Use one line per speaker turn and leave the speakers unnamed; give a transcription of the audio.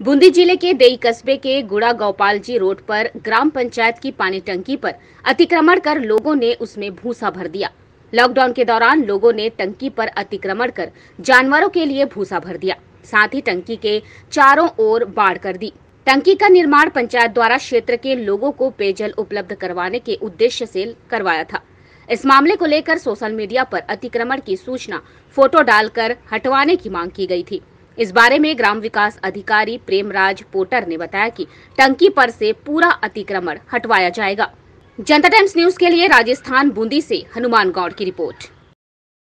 बूंदी ज़िले के देई कस्बे के गुड़ा गौपाल जी रोड पर ग्राम पंचायत की पानी टंकी पर अतिक्रमण कर लोगों ने उसमें भूसा भर दिया। लॉकडाउन के दौरान लोगों ने टंकी पर अतिक्रमण कर जानवरों के लिए भूसा भर दिया। साथ ही टंकी के चारों ओर बाढ़ कर दी। टंकी का निर्माण पंचायत द्वारा क्षेत्र के लोगों को पेयजल उपलब्ध करवाने के उद्देश्य से करवाया था। इस मामले को लेकर सोशल मीडिया पर अतिक्रमण की सूचना, फ़ोटो डालकर हटवाने की मांग की गई थी। इस बारे में ग्राम विकास अधिकारी प्रेमराज पोटर ने बताया कि टंकी पर से पूरा अतिक्रमण हटवाया जाएगा। जनता टाइम्स न्यूज़ के लिए राजस्थान बूंदी से हनुमान गौड़ की रिपोर्ट।